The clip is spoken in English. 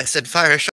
I said fire shot.